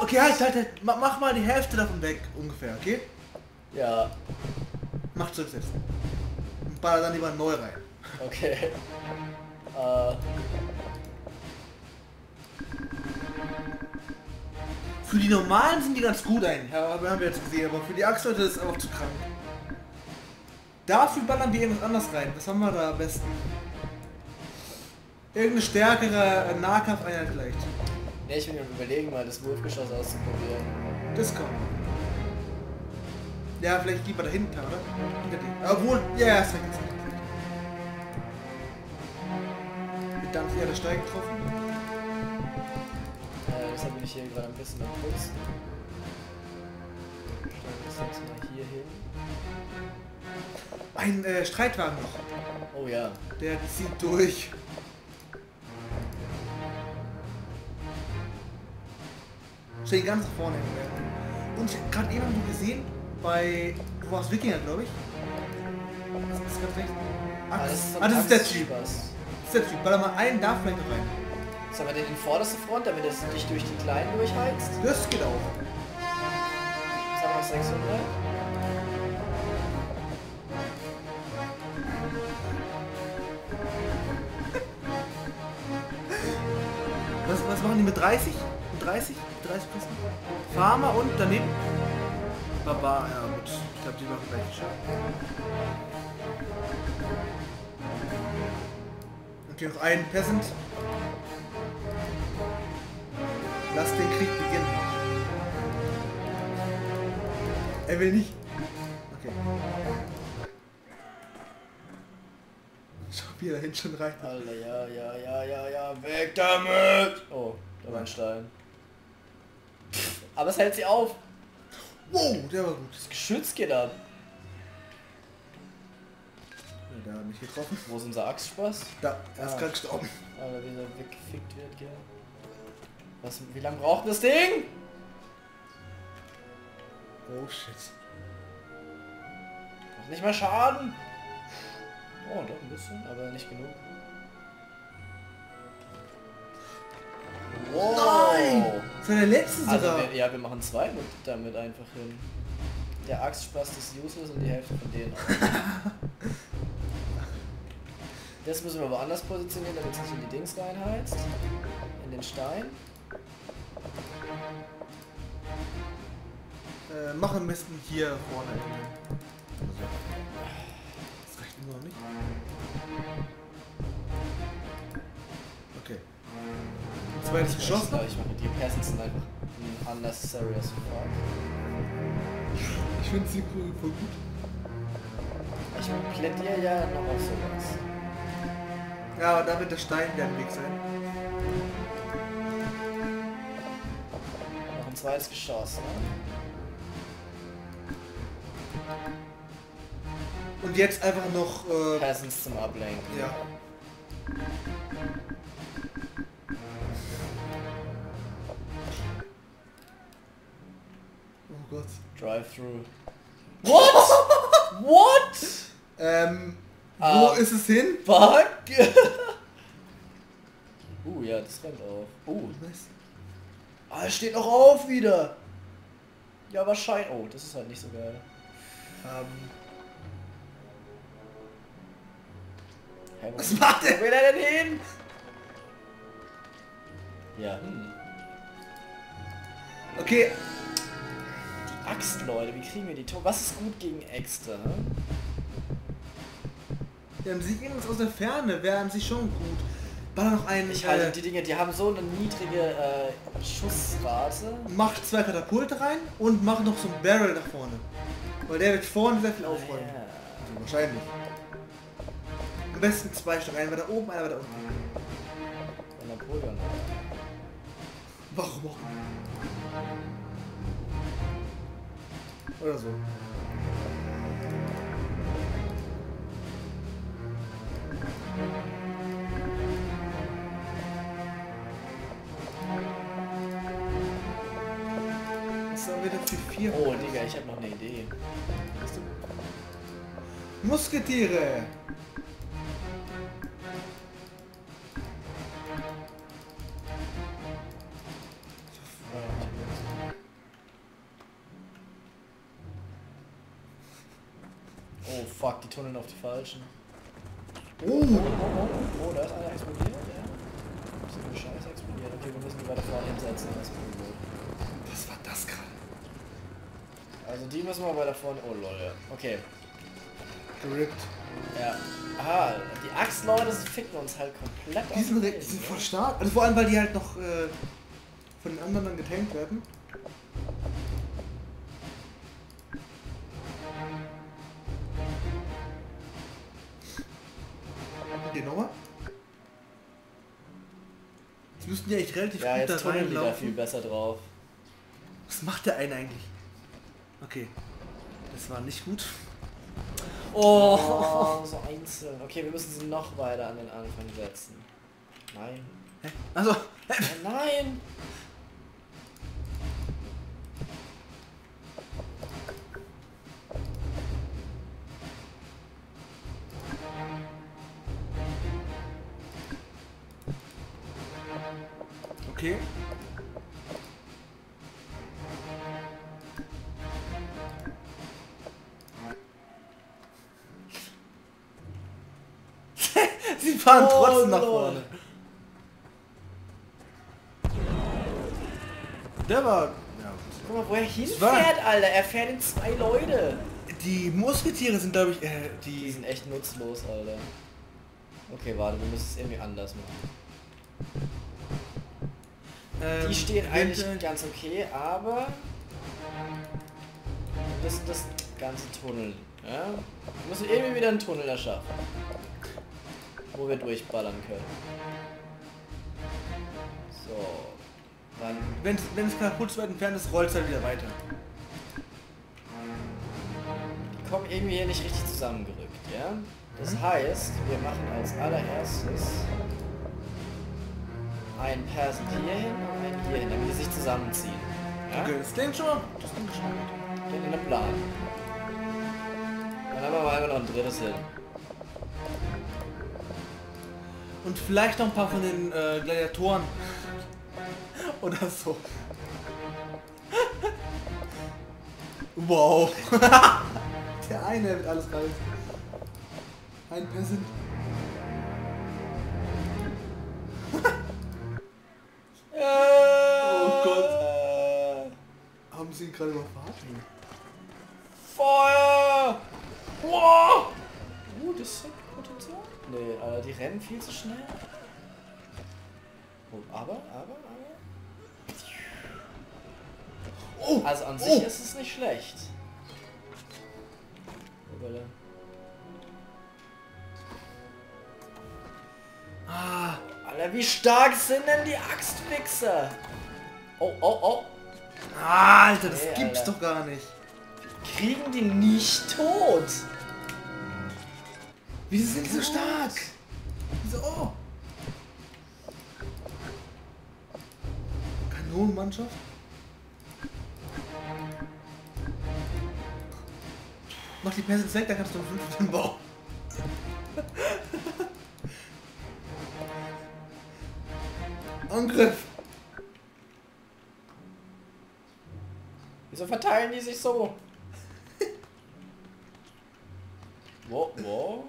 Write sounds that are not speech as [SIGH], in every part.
Okay, halt, halt, halt. Ma- Mach mal die Hälfte davon weg, ungefähr, okay? Ja, Mach zurücksetzen. Und baller dann lieber neu rein. okay. [LAUGHS] Äh, Für die normalen sind die ganz gut eigentlich, ja, aber haben wir jetzt gesehen, aber für die Axtleute ist es einfach zu krank. Dafür ballern wir irgendwas anderes rein. Was haben wir da am besten? Irgendeine stärkere äh, Nahkampfeinheit vielleicht. ne, ich bin mir überlegen, mal das Wurfgeschoss auszuprobieren. Das kommt. Ja, vielleicht lieber dahinter, oder? Hinter dir. Obwohl, ja, ja, ist weg, ist weg. Mit Dampf ja der Stein getroffen. Äh, deshalb bin ich hier gerade ein bisschen am Putzen. Wir das jetzt mal hier hin. Ein äh, Streitwagen noch. Oh ja. Der zieht durch. Stehen ganz nach vorne. Und gerade eben haben wir gesehen, bei. Du warst Wikinger, glaube ich. Das ist ganz rechts. Ah, Axt. das ist, ah, das ist der Typ. Das ist der Typ. Baller mal einen da vielleicht rein. Sollen wir den in vorderste Front, damit es dich durch die Kleinen durchheizt? Das geht auch. Jetzt haben wir noch 600. Was, was machen die mit 30? Mit 30? Mit 30 Kosten? Farmer und daneben? Barbar, ja gut. Ich glaube, die machen gleich Schaden. Okay, noch ein Peasant. Lass den Krieg beginnen. Er will nicht. Okay. Schau, wie er da hinten schon rein. Alter, ja, ja, ja, ja, ja, weg damit! Oh, da war ein Stein. Aber es hält sie auf. Wow, der war gut. Das Geschütz geht ab. Ja, der hat mich getroffen. Wo ist unser Axtspaß? Da, er ist Ah. gerade gestorben. Alter, wie der weggefickt wird, gell. Was, wie lange braucht das Ding? Oh shit. Macht nicht mal Schaden. Oh, doch ein bisschen, aber nicht genug. Wow. Nein! Von der letzten Also sogar. wir, ja, wir machen zwei mit, damit einfach hin. Der Axtspaß ist useless und die Hälfte von denen. [LAUGHS] Das müssen wir woanders positionieren, damit es nicht in die Dings reinheizt. In den Stein. Äh, machen am besten hier vorne. Das reicht immer noch nicht. Zweites Geschoss. Ich, ich mache die Peasants sind einfach unnecessary as fuck. Ich finde sie cool, voll gut. Ich plädiere ja noch auf sowas. Ja, aber da wird der Stein der Weg sein. Noch ein zweites Geschoss, ne? Und jetzt einfach noch. Äh, Peasants zum Ablenken. ja. Gott. Drive-through. What? What? Ähm, wo Ah. ist es hin? Fuck? [LAUGHS] uh, ja, das rennt auf. Uh, Nice. ah, es steht noch auf wieder. Ja, wahrscheinlich. Oh, das ist halt nicht so geil. Ähm, Hä, wo, was macht wo der? will er denn hin? Ja, hm. Okay, Axt, Leute, wie kriegen wir die Tore? Was ist gut gegen Äxte? wir haben sie irgendwas aus der Ferne, wäre an sich schon gut. Baller noch einen. Ich halte äh, die Dinge, die haben so eine niedrige äh, Schussrate. Mach zwei Katapulte rein und mach noch so ein Barrel nach vorne. Weil der wird vorne sehr viel Ah, aufräumen. ja. Also wahrscheinlich. Am besten zwei Stück, einer weiter oben, einer weiter unten. Napoleon. Warum auch? Oder so. Was haben wir denn für vier? Oh, Digga, ich habe noch eine Idee. Musketiere! Tunneln auf die falschen. Oh! Oh, oh, oh, oh, da ist einer explodiert, ja. So eine Scheiße explodiert. Okay, wir müssen die weiter vorne hinsetzen. Das ist. Was war das gerade? Also die müssen wir weiter vorne. Oh lol, ja. Okay. Gerippt. Ja. Aha, die Axtleute ficken uns halt komplett Die sind, die sind voll stark. Also vor allem, weil die halt noch äh, von den anderen dann getankt werden. Nochmal? Jetzt müssten die echt relativ Ja, gut jetzt da die da viel reinlaufen. besser drauf. Was macht der eine eigentlich? Okay. Das war nicht gut. Oh! Oh, so einzeln. Okay, wir müssen sie noch weiter an den Anfang setzen. Nein. Hä? Also, Oh, nein! Okay. [LAUGHS] Sie fahren Oh, trotzdem nach lol. vorne. Der war. Ja, Guck mal, wo er hinfährt, Alter. Er fährt in zwei Leute. die Musketiere sind, glaube ich, äh, Die die. sind echt nutzlos, Alter. Okay, warte, wir müssen es irgendwie anders machen. Ähm, Die stehen eigentlich ganz okay, aber das ist das ganze Tunnel. Ja? Wir müssen irgendwie wieder einen Tunnel erschaffen. Wo wir durchballern können. So. Dann. Wenn es wenn es kaputt zu weit entfernt ist, rollt es halt wieder weiter. Die kommen irgendwie hier nicht richtig zusammengerückt, ja? Das heißt, wir machen als allererstes einen Person hier hin und einen hier hin, damit die sich zusammenziehen. Ja? Okay, das klingt schon mal. Das klingt schon mal gut. Den in einem Plan. Dann haben wir mal einfach noch ein drittes hin. Und vielleicht noch ein paar von den äh, Gladiatoren. [LAUGHS] Oder so. [LAUGHS] wow. [LAUGHS] Der eine wird alles geil. Ein Peasant. Gerade überfahren? Feuer! Wow! Uh, das hat Potenzial. Nee, Alter, die rennen viel zu schnell. Oh, aber, aber, aber. Oh! Also an oh. sich ist es nicht schlecht. Hoppala. Ah, Alter, wie stark sind denn die Axtwichser? Oh, oh, oh. Alter, das Nee, gibt's Alter. doch gar nicht. Kriegen die nicht tot? Wieso sind die so stark? Wieso? Oh. Kanonenmannschaft? Mach die Peasants weg, dann kannst du um 15 bauen. [LAUGHS] Angriff! Verteilen die sich so? Wo, wo?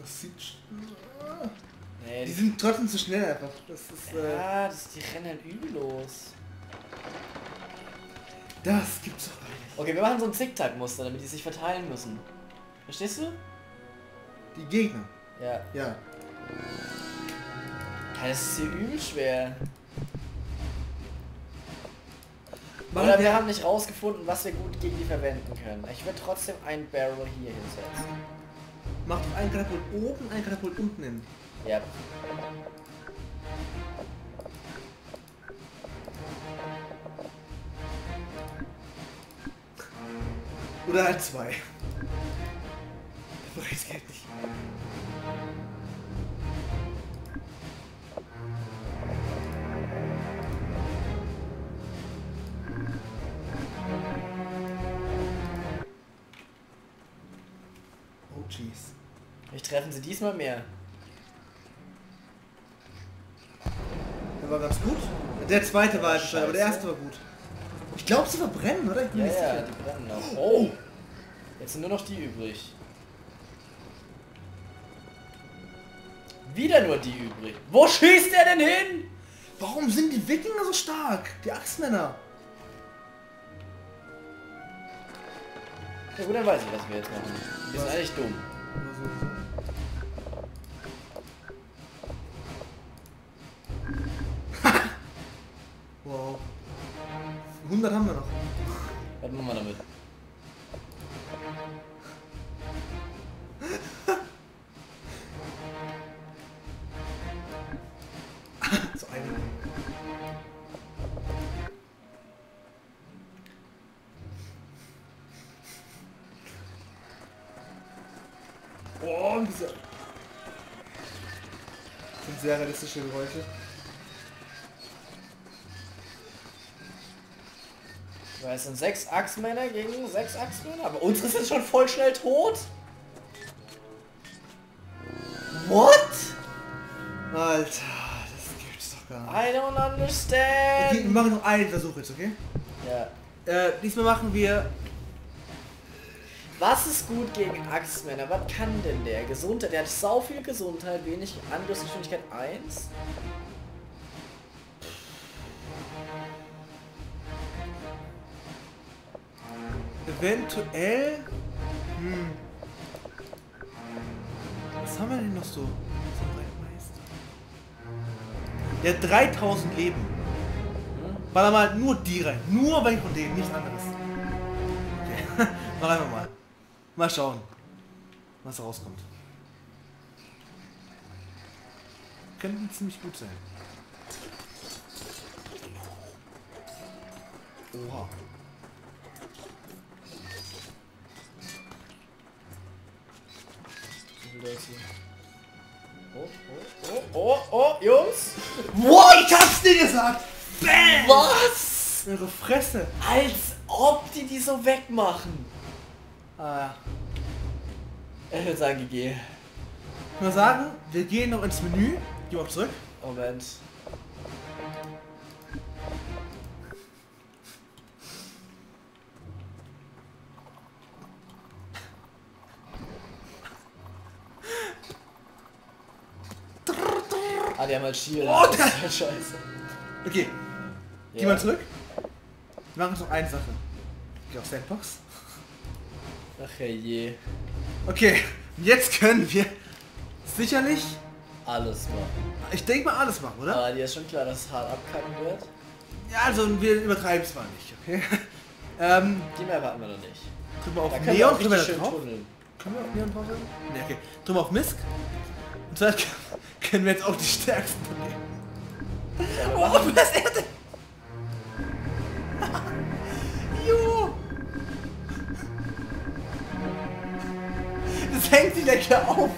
Das sieht... sch- Nee, Die sind trotzdem zu schnell einfach. Das ist... Äh, ja, das, die rennen halt übellos. das gibt's doch nicht. Okay, wir machen so ein Zickzack-Muster, damit die sich verteilen müssen. Verstehst du? Die Gegner. Ja. Ja. Ja, das ist hier übel schwer. Machen Oder wir haben nicht rausgefunden, was wir gut gegen die verwenden können. Ich würde trotzdem ein Barrel hier hinsetzen. Mach doch einen Katapult oben, einen Katapult unten hin. Ja. Oder halt zwei. Ich treffen sie diesmal mehr. Der war ganz gut. Der zweite war halt aber der erste war gut. Ich glaube, sie verbrennen, oder? Ich bin Ja, nicht ja, sicher. die brennen noch. Oh! Jetzt sind nur noch die übrig. Wieder nur die übrig. Wo schießt er denn hin? Warum sind die Wikinger so stark? Die Axtmänner. Ja gut, dann weiß ich, was wir jetzt machen. Wir sind eigentlich dumm. Oder so, sehr realistische Geräusche. Weil es sind sechs Axtmänner gegen sechs Axtmänner, aber unsere sind schon voll schnell tot. What? Alter, das gibt's doch gar nicht. I don't Okay, wir understand. machen noch einen Versuch jetzt, okay? Ja. Äh, diesmal machen wir... Was ist gut gegen Axtmänner? Was kann denn der? Gesundheit. Der hat sau viel Gesundheit, wenig Angriffsgeschwindigkeit 1. Eventuell... Hm. Was haben wir denn noch so? Der hat 3000 Leben. Baller mal nur die rein. Nur welche von denen, nichts anderes. Okay. Noch einmal mal. Mal schauen, was rauskommt. Könnten ziemlich gut sein. Oha. Oh, oh, oh, oh, oh, Jungs! What? Ich hab's dir gesagt! Bam! Was? Ihre Fresse! Als ob die die so wegmachen. Ah, Ich würde sagen, GG. ich würde sagen, wir gehen noch ins Menü. Geh mal zurück. Moment. Ah, die haben halt Shield. Oh, das ist halt scheiße. Okay, geh Ja. mal zurück. Wir machen jetzt noch eine Sache. Geh auf Sandbox. Ach je. Okay, jetzt können wir sicherlich, Alles machen. ich denke mal alles machen, oder? Aber dir ist schon klar, dass es hart abkacken wird. Ja, also wir übertreiben es mal nicht, okay? [LAUGHS] ähm, Die mehr warten wir noch nicht. drücken wir auf Da können wir Neon, können wir da drauf? tunneln. Können wir auf Neon drauf? Ne, okay. Drücken wir auf Misk. Und zwar [LAUGHS] können wir jetzt auch die stärksten nehmen. Oh, was ist er denn? Hängt gleich hier auf.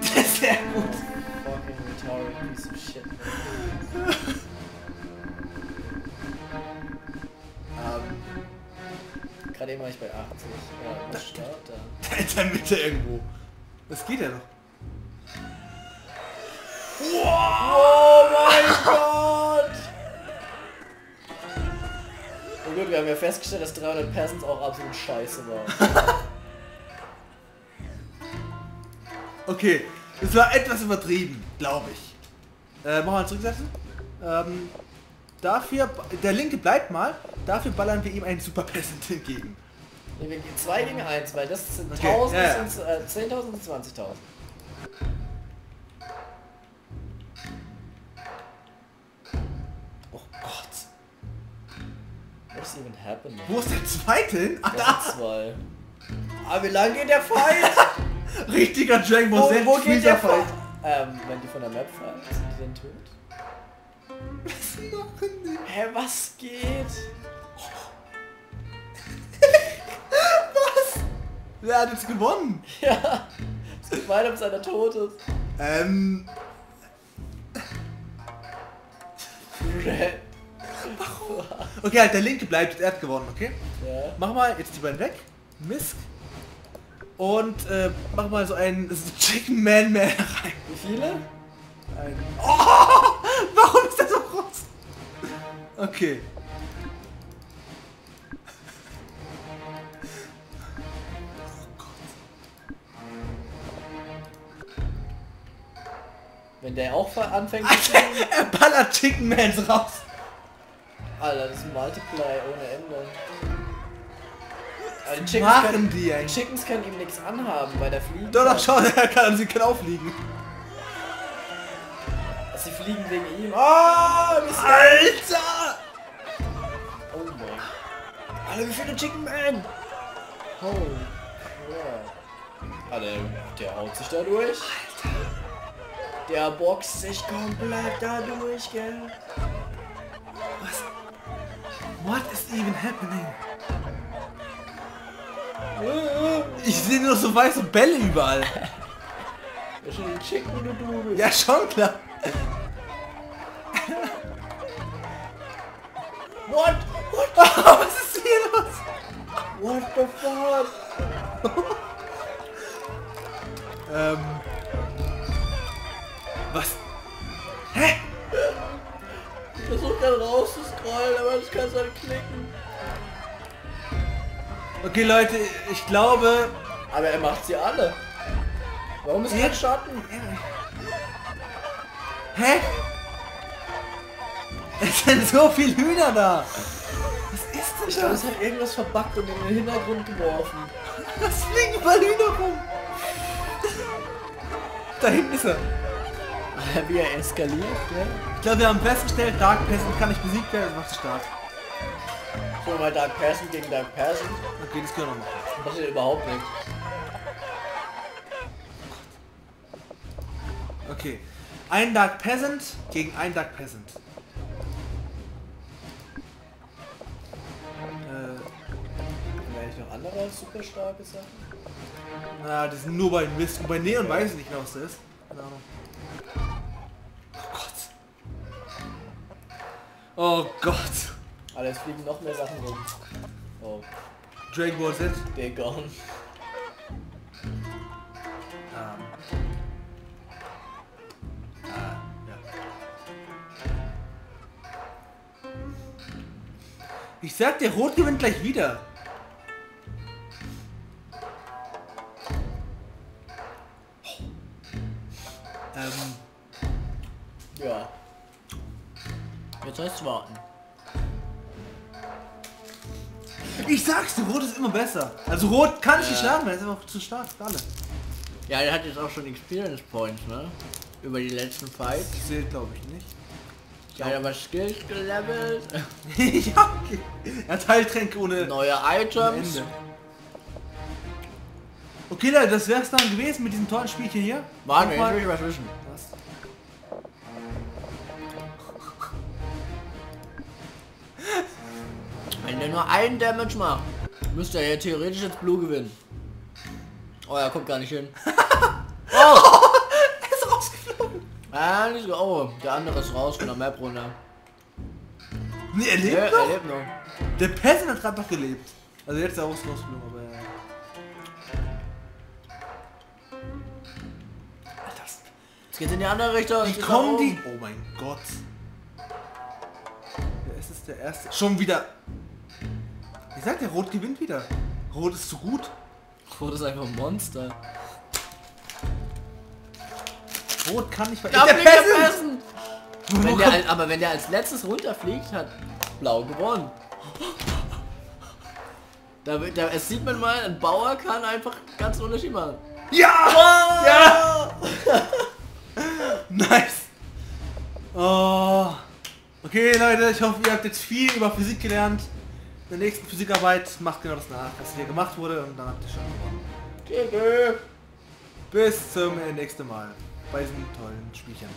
Das ist sehr gut. Fucking retarded piece of shit. Ähm, Gerade eben war ich bei 80. Ja, was Start da? da [LAUGHS] in der Mitte irgendwo. Das geht ja noch. Wir festgestellt, dass 300 Persons auch absolut scheiße war. [LAUGHS] Okay, das war etwas übertrieben, glaube ich. Äh, machen wir mal zurücksetzen. Ähm, dafür, der linke bleibt mal, dafür ballern wir ihm einen Super Peasant entgegen. Nee, wir gehen 2 gegen 1, weil das sind Okay, 1000, ja, ja. sind äh, 10.000 und 20.000. What's even happening? Wo ist der zweite hin? Ah, da! zwei. Ah, wie lang geht der Fight? [LAUGHS] Richtiger Dragon wo, Ball Z wo geht der Fight? Ähm, wenn die von der Map fallen, sind die denn tot? Was machen die? Hä, was geht? [LAUGHS] Was? Wer hat jetzt gewonnen? Ja, es geht weiter, bis einer tot ist. Ähm, Red. Okay, halt, der linke bleibt, er hat gewonnen, okay? Ja. Mach mal jetzt die beiden weg. Misk. Und äh, mach mal so einen Chicken Man Man rein. Wie viele? Ein oh, [LAUGHS] warum ist der so groß? Okay. Wenn der auch anfängt zu fliegen. er ballert Chicken Mans raus. Alter, das ist ein Multiply ohne Ende. Also Chickens machen können, die die eigentlich? Chickens können ihm nichts anhaben, weil der fliegt. Doch, doch, schau, [LAUGHS] er kann, sie können auffliegen. Sie fliegen wegen ihm. Ah, der- Alter! Oh mein. Alter, wie viele Chicken Man? Holy crap. Alter, der haut sich da durch. Alter. Der boxt sich komplett da durch, gell? Was? What is even happening? Ich sehe nur so weiße Bälle überall. [LAUGHS] Ja, schon klar. What? [LAUGHS] What? Was ist hier los? What the fuck? [LAUGHS] Ähm. Was? Hä? Ich versuche gerade rauszuscrollen, aber das kannst du halt klicken. Okay, Leute, ich glaube... Aber er macht sie alle. Warum ist Ja. kein Schatten? Hä? Es sind so viele Hühner da. Was ist Ich denn glaube, das? es hat irgendwas verbuggt und in den Hintergrund geworfen. [LAUGHS] Was fliegen überall Hühner rum? Da hinten ist er. [LAUGHS] Wie er eskaliert, gell? Ich glaube, wir haben festgestellt, Dark Peasant kann nicht besiegt werden. Das macht Start. So mal Dark Person gegen Dark Person. Okay, das können wir machen. Das passiert überhaupt nichts. Okay. Ein Dark Peasant gegen ein Dark Peasant. Äh, noch andere super starke Sachen? na, die sind nur bei Mist. Und bei Neon weiß ich nicht mehr, was das ist. Keine Ahnung. Oh Gott. Aber jetzt fliegen noch mehr Sachen rum. Oh, Dragon Ball Z. they're gone. Ah, ja. Ich sag dir, Rot gewinnt gleich wieder. Jetzt heißt es warten. ich sag's dir, Rot ist immer besser. Also Rot kann ich nicht Ja. schlagen, weil er ist einfach zu stark für alle. Ja, er hat jetzt auch schon Experience Points, ne? Über die letzten Fights. Das zählt glaube ich nicht. Ja, er war Skills gelevelt. [LAUGHS] ja, okay. Er hat Heiltränke ohne Neue Items. Ende. Okay, Leute, das wär's dann gewesen mit diesem tollen Spielchen hier. Warte, Nochmal- will ich was wissen. Was? Nur einen Damage macht, müsste er ja theoretisch jetzt Blue gewinnen. Oh, er kommt gar nicht hin. [LAUGHS] Oh! [LAUGHS] Er ist rausgeflogen. Ah, nicht so. Oh, der andere ist raus von der Map runter. Nee, er lebt Ja, noch? er lebt noch. Der Peasant hat gerade noch gelebt. Also jetzt ist er raus- rausgeflogen, aber... das- Jetzt geht's in die andere Richtung. Wie kommen die... Oh mein Gott. Wer ist es der Erste? Schon wieder... Ich sag dir, Rot gewinnt wieder. Rot ist zu gut. Oh, das ist einfach ein Monster. Rot kann nicht... ver- Da der der Peasant! Peasant! Wenn der, aber wenn der als letztes runterfliegt, hat Blau gewonnen. Da, da, es sieht man mal, ein Bauer kann einfach ganz Unterschied machen. Ja! Ja! [LAUGHS] Nice! Oh. Okay Leute, ich hoffe ihr habt jetzt viel über Physik gelernt. In der nächsten Physikarbeit macht genau das nach, was hier gemacht wurde und dann habt ihr schon gewonnen. Bis zum nächsten Mal bei diesen tollen Spielchen.